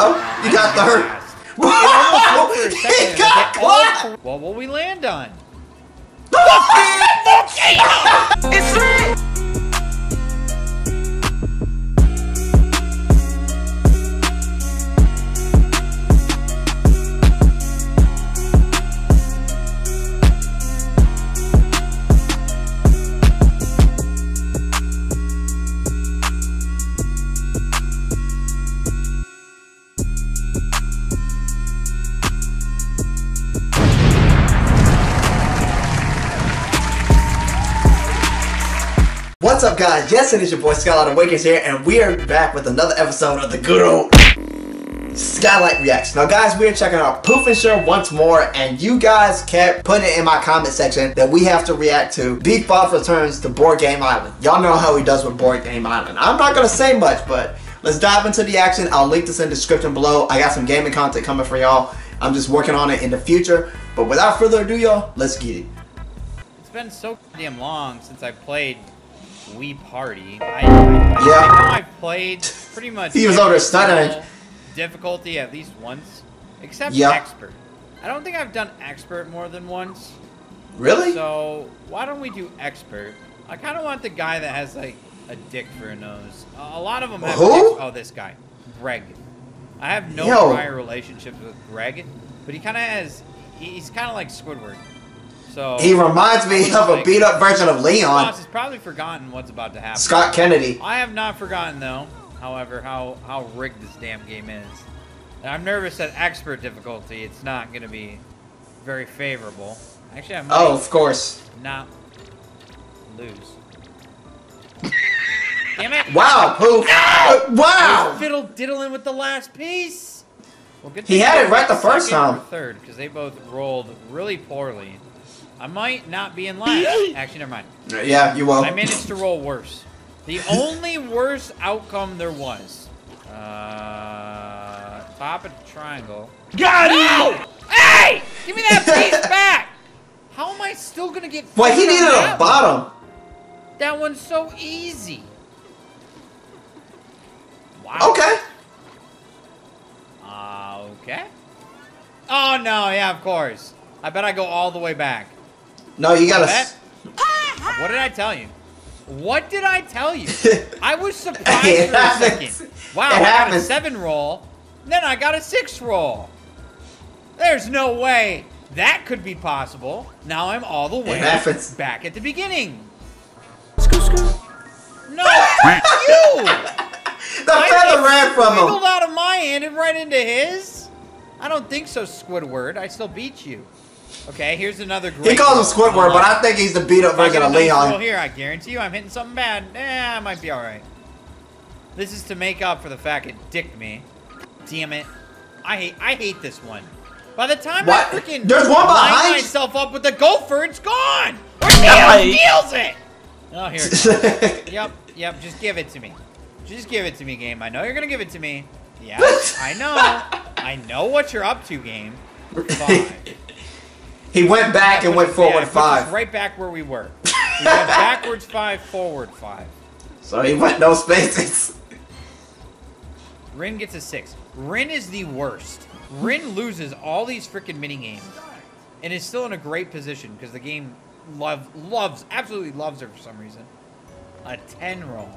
Oh, you got third. Last. Whoa! For He got clapped! What will we land on? It's lit! Up, guys? Yes, it is your boy Skylight Awakens here, and we are back with another episode of the good old Skylight Reacts. Now, guys, we are checking out Poofesure once more, and you guys kept putting it in my comment section that we have to react to Beef Boss Returns to Board Game Island. Y'all know how he does with Board Game Island. I'm not gonna say much, but let's dive into the action. I'll link this in the description below. I got some gaming content coming for y'all. I'm just working on it in the future. But without further ado, y'all, let's get it. It's been so damn long since I played Wii Party. I, I, Yeah. I know I've played pretty much. He was over stuttering. Difficulty at least once, except Yeah. expert. I don't think I've done expert more than once. Really? So why don't we do expert? I kind of want the guy that has like a dick for a nose. A a lot of them have. Who? Oh, this guy, Greg. I have no Yo. prior relationships with Greg, but he kind of has. He's kind of like Squidward. So He reminds me of a beat up version of Leon. Boss has probably forgotten what's about to happen. Scott Kennedy. I have not forgotten though. However, how how rigged this damn game is. And I'm nervous at expert difficulty. It's not going to be very favorable. Actually, I might Oh, of course. not lose. Damn it! Wow, Poof. Uh, wow. Fiddle diddling with the last piece. Well, good He had it right the first time. Third, because they both rolled really poorly. I might not be in last. Actually, never mind. Yeah, you will. I managed to roll worse. The only worst outcome there was. Uh, top of the triangle. Got No! Hey! Give me that piece back! How am I still gonna get? Wait, he needed a that one? bottom. That one's so easy. Wow. Okay. Uh, okay. Oh no! Yeah, of course. I bet I go all the way back. No, you gotta. What did I tell you? What did I tell you? I was surprised It for a second. Wow, It I got a seven roll, then I got a six roll. There's no way that could be possible. Now I'm all the way back at the beginning. Scoo scoo. No, you! The feather ran from Wiggled him. out of my hand and right into his? I don't think so, Squidward. I still beat you. Okay, here's another great He calls him. Squidward, but I think he's the beat up If version of nice roll Leon. here, I guarantee you I'm hitting something bad. Eh, I might be alright. This is to make up for the fact it dicked me. Damn it. I hate I hate this one. By the time What? I freaking There's one line behind you. myself up with the gopher, it's gone! Or Nice. Neil steals it! Oh, here it comes. Yep, yep, just give it to me. Just give it to me, game. I know you're gonna give it to me. Yeah, I know. I know what you're up to, game. Five. he went back and went forward yeah, five. Right back where we were. We went backwards five, forward five. So he went no spaces. Rin gets a six. Rin is the worst. Rin loses all these freaking mini games, and is still in a great position because the game love loves absolutely loves her for some reason. A ten roll.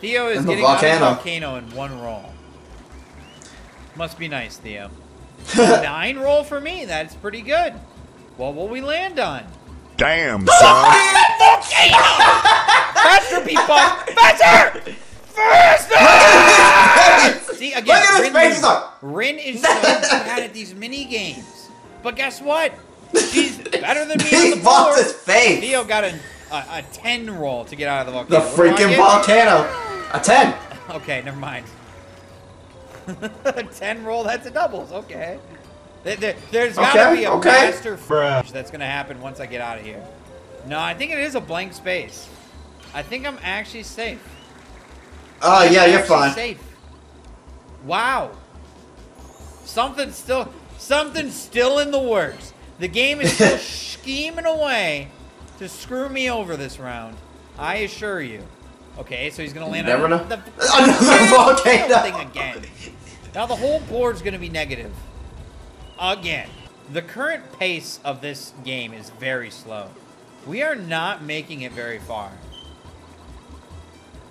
Theo is getting out of volcano. volcano in one roll. Must be nice, Theo. Nine roll for me. That's pretty good. What will we land on? Damn, son. Faster, people! Faster! Faster! See, again, Look at his Rin, face, is- he's like- Rin is so bad at these mini games. But guess what? She's better than me on He the bumped board. his face. Theo got a, a, a 10 roll to get out of the The volcano. The freaking volcano. A 10. Okay, never mind. A 10 roll, that's a doubles. Okay. There, there, has got to Okay, be a okay. master fridge that's going to happen once I get out of here. No, I think it is a blank space. I think I'm actually safe. Oh, I'm yeah, you're fine. Safe. Wow. Something's still something's still in the works. The game is still scheming away to screw me over this round. I assure you. Okay, so he's gonna land never on know. the Another volcano. thing again. Now the whole board's gonna be negative. Again. The current pace of this game is very slow. We are not making it very far.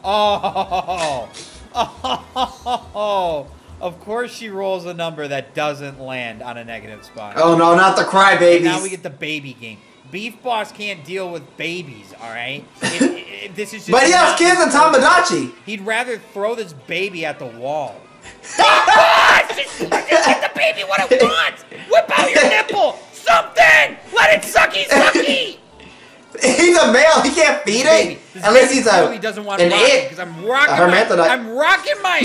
Oh, oh, of course she rolls a number that doesn't land on a negative spot. Oh no, not the crybabies. Now we get the baby game. Beef Boss can't deal with babies, all right? It- it- this is just but he has kids in Tamagotchi. He'd rather throw this baby at the wall. Boss! Just, get the baby what it wants! Whip out your nipple! Something! Let it sucky sucky! He's a male. He can't feed it. Unless he's a clearly doesn't want an it. because I'm rocking my. I'm rocking my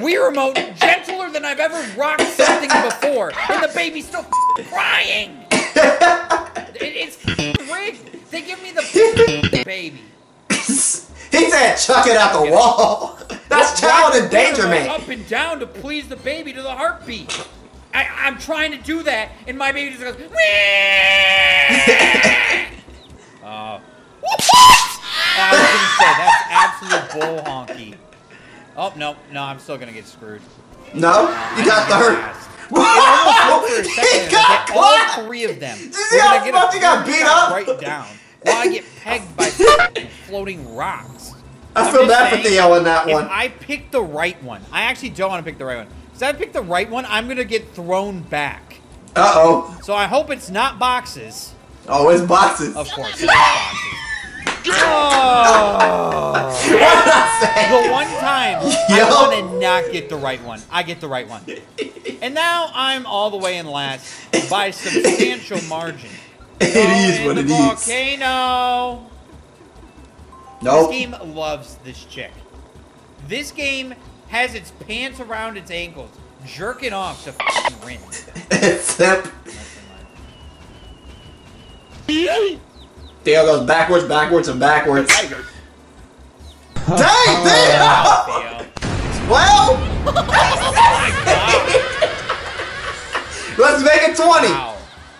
Wii remote gentler than I've ever rocked something before, and the baby's still crying. It, it's rigged. They give me the baby. he said, "Chuck it out the wall." That's child endangerment. Up and down to please the baby to the heartbeat. I, I'm trying to do that, and my baby just goes. Oh. I was gonna say that's absolute bull honky. Oh no, no, I'm still gonna get screwed. No, you got the hurt. Last. It almost looked for a second he got all three of them. Did you see how much he got beat up? Right down. While I get pegged by floating rocks. I feel bad for Theo in that if one. I pick the right one, I actually don't want to pick the right one. Because if I pick the right one, I'm gonna get thrown back. Uh oh. So I hope it's not boxes. Oh, it's boxes. Of course, it's boxes. Oh. What did I say? The one time Yo. I want to not get the right one, I get the right one. And now I'm all the way in last by substantial margin. It Oh, is what it is. volcano. This game loves this chick. This game has its pants around its ankles, jerking off to f***ing Rin. Except Theo goes backwards, backwards, and backwards. Dang, oh, Theo! Theo. Well, oh let's make it 20. Wow.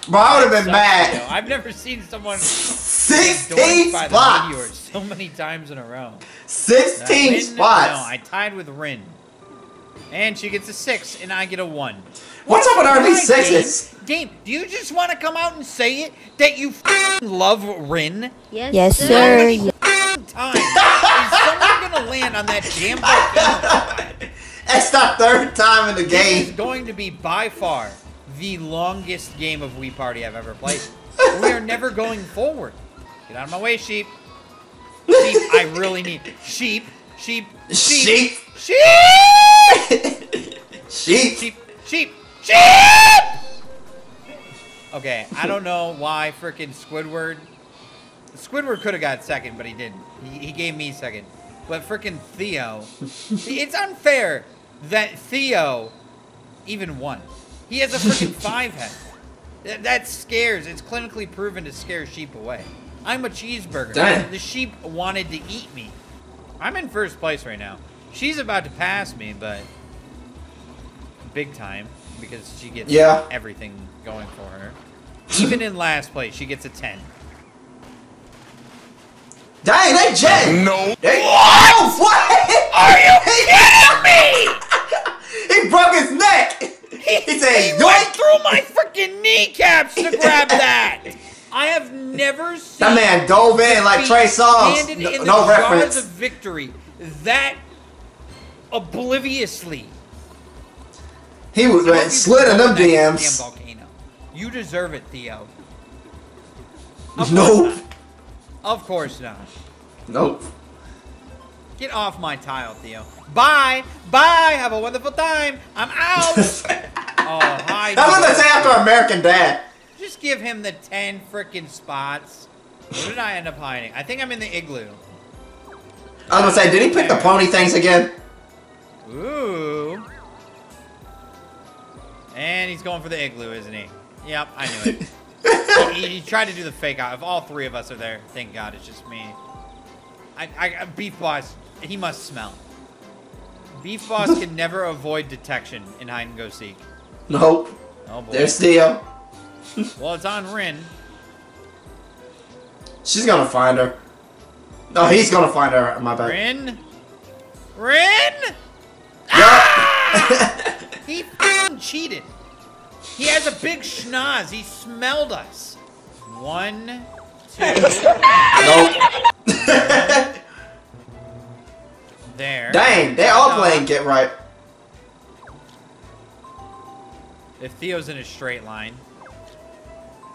Bro, I would have been Sucks, mad. Theo. I've never seen someone get 16 doinked by the meteor spots. so many times in a row. 16 Rin- spots. No, I tied with Rin. And she gets a six, and I get a one. What's up with all these sixes? Game, Game, do you just want to come out and say it that you love Rin? Yes, Yes, sir. sir. F***ing Time is someone gonna land on that damn? That's the third time in the This is going to be by far the longest game of Wii Party I've ever played. we are never going forward. Get out of my way, sheep. Sheep, I really need sheep, sheep, sheep, Sheep. sheep. Sheep. Sheep, sheep, sheep! Okay, I don't know why frickin' Squidward. Squidward could have got second, but he didn't. He, he gave me second. But frickin' Theo. it's unfair that Theo even won. He has a freaking five head. That, that scares. It's clinically proven to scare sheep away. I'm a cheeseburger. Damn. The sheep wanted to eat me. I'm in first place right now. She's about to pass me, but big time because she gets Yeah. everything going for her. Even in last place, she gets a 10. Dang, they jet. No. They, what? what? Are you kidding me? He broke his He said, He went through my freaking kneecaps to grab that. I have never seen That man dove in like Trey Songz. No, in the no reference. of victory that obliviously. He was I hope man, you slid in them damn DMs. volcano. You deserve it, Theo. Of Nope. course. Of course not. Nope. Get off my tile, Theo. Bye. Bye. Have a wonderful time. I'm out. That's oh, hi. what they say after American Dad. Just give him the 10 freaking spots. Where did I end up hiding? I think I'm in the igloo. I was gonna say, did he pick the pony things again? Ooh. And he's going for the igloo, isn't he? Yep, I knew it. he, he tried to do the fake out. If all three of us are there, thank God it's just me. I, I, uh, Beef Boss, he must smell. Beef Boss can never avoid detection in hide and go seek. Nope. Oh boy. There's Theo. Well, it's on Rin. She's gonna find her. No, he's gonna find her. My bad. Rin? Rin? Yup. Ah! He cheated. He has a big schnoz. He smelled us. One, two, nope. there. Dang, they all playing get right. If Theo's in a straight line.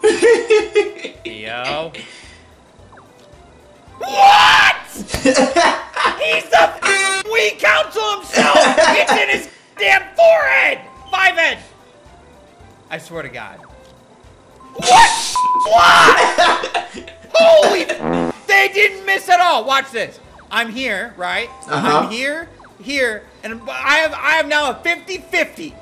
Theo. What? He's the f- we counsel himself. It's in his damn forehead. Five head. I swear to God. What? What? Holy! They didn't miss at all. Watch this. I'm here, right? Uh-huh. I'm here, here, and I have I have now a 50-50.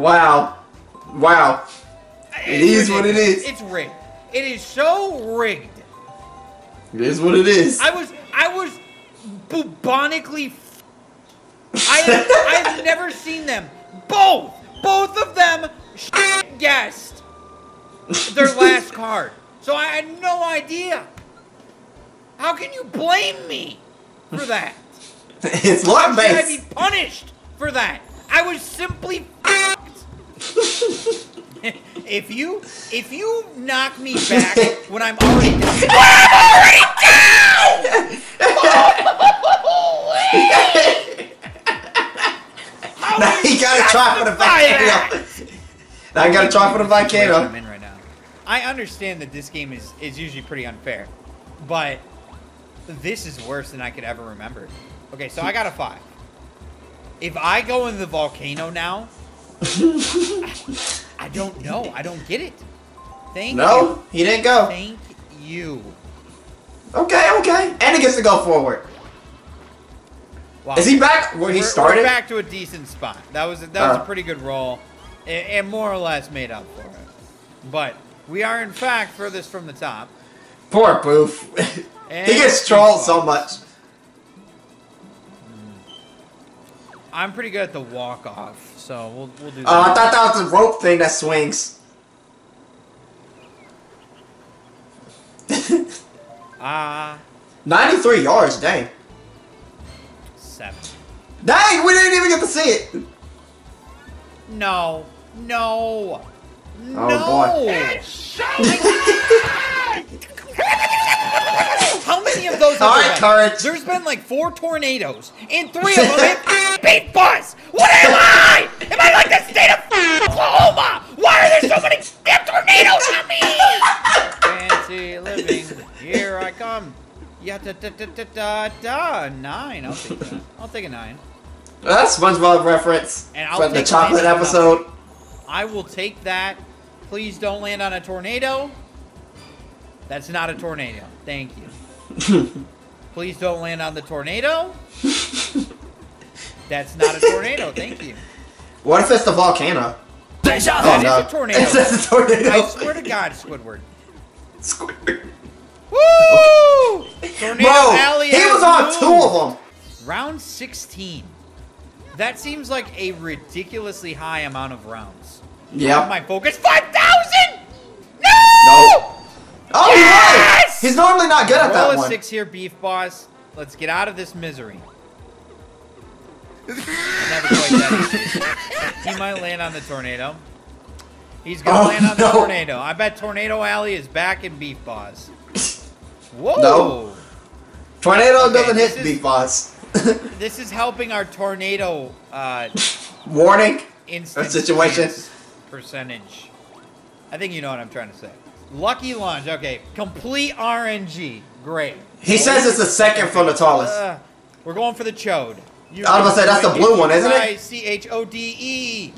Wow. Wow. It is what it is. It's rigged. It is so rigged. It is what it is. I was I was bubonically. F- I have, I've never seen them. Both, both of them guessed their last card. So I had no idea. How can you blame me for that? it's luck Should I be punished for that? I was simply. If you if you knock me back when I'm already down, How Now you gotta try for the justify that? volcano. Now you gotta try for the Situation I'm in right now. I understand that this game is is usually pretty unfair, but this is worse than I could ever remember. Okay, so I got a five. If I go in the volcano now, I don't know. I don't get it. Thank you. No, he didn't go. Thank you. Okay, okay. And he gets to go forward. Wow. Is he back where he We're- started? We're back to a decent spot. That was that was Uh. a pretty good roll, and, and more or less made up for it. But we are in fact furthest from the top. Poor. And he gets trolled so much. I'm pretty good at the walk off, so we'll we'll do that. Oh, I thought that was the rope thing that swings. Ah, 93 yards, dang. seven. Dang, we didn't even get to see it. No, no, no. Oh, How many of those? All have there been? courage. There's been like four tornadoes, and three of them hit beef boss. What am I? Am I like the state of Oklahoma? Why are there so many damn tornadoes on me? Fancy living, here I come. Yeah, da da da da da da. Nine. I'll take that. I'll take a nine. That's SpongeBob reference And I'll from the chocolate mine. episode. I will take that. Please don't land on a tornado. That's not a tornado. Thank you. Please don't land on the tornado. That's not a tornado. Thank you. What if it's the volcano? Oh, that is Oh, a tornado. It's just a tornado. I swear to God, Squidward. Squidward. Woo! Tornado Bro, Alley he was on moved. two of them. Round 16. That seems like a ridiculously high amount of rounds. Yeah. My focus 5,000! No! No. Oh, yeah! Yes! He's normally not good at that one. Roll a six here, beef boss. Let's get out of this misery. Never quite that. He might land on the tornado. He's gonna Oh, land on the no. tornado. I bet Tornado Alley is back in beef boss. Whoa! No. Tornado Okay, doesn't hit is- beef boss. This is helping our tornado uh, Warning. situation. percentage. I think you know what I'm trying to say. Lucky launch. Okay, complete RNG. Great. He says it's the second from the tallest. Uh, we're going for the chode. You I was gonna say, that's the blue one, isn't it? C H O D E.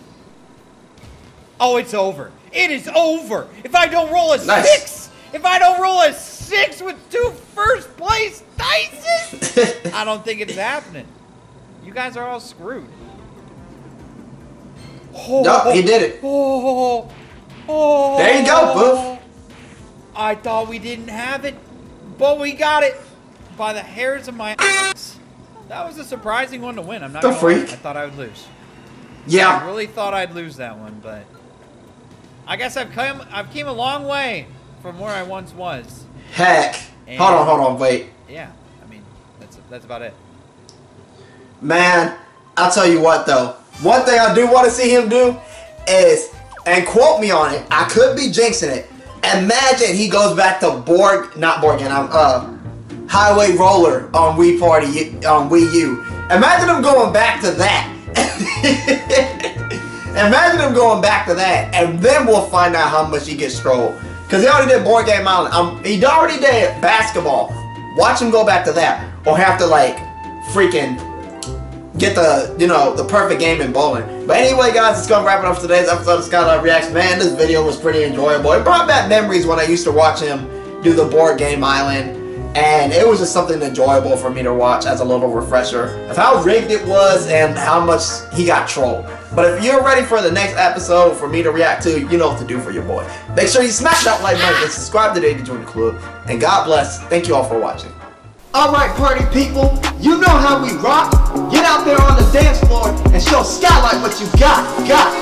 Oh, it's over. It is over. If I don't roll a Nice. six, if I don't roll a six with two first place dices, I don't think it's happening. You guys are all screwed. Oh, No, he did it. Oh, oh, There you go, Boof. I thought we didn't have it, but we got it by the hairs of my ass. That was a surprising one to win. I'm not The gonna lie. freak. I thought I would lose. Yeah. I really thought I'd lose that one, but I guess I've come I've came a long way from where I once was. Heck. Hold on, hold on, wait. Yeah, I mean that's that's about it. Man, I'll tell you what though. One thing I do want to see him do is, and quote me on it, I could be jinxing it. Imagine he goes back to Borg, not Borg, and I'm uh, Highway Roller on Wii Party on Wii U. Imagine him going back to that. Imagine him going back to that, and then we'll find out how much he gets trolled. Cause he already did Board Game Island. Um, he already did basketball. Watch him go back to that, or have to like freaking get the you know the perfect game in bowling. But anyway, guys, it's gonna wrap it up for today's episode of Skylight Reacts. Man, this video was pretty enjoyable. It brought back memories when I used to watch him do the Board Game Island. And it was just something enjoyable for me to watch as a little refresher of how rigged it was and how much he got trolled. But if you're ready for the next episode for me to react to, you know what to do for your boy. Make sure you smash that like button and subscribe today to join the club. And God bless. Thank you all for watching. Alright party people, you know how we rock. Get out there on the dance floor and show Skylight what you got. Got.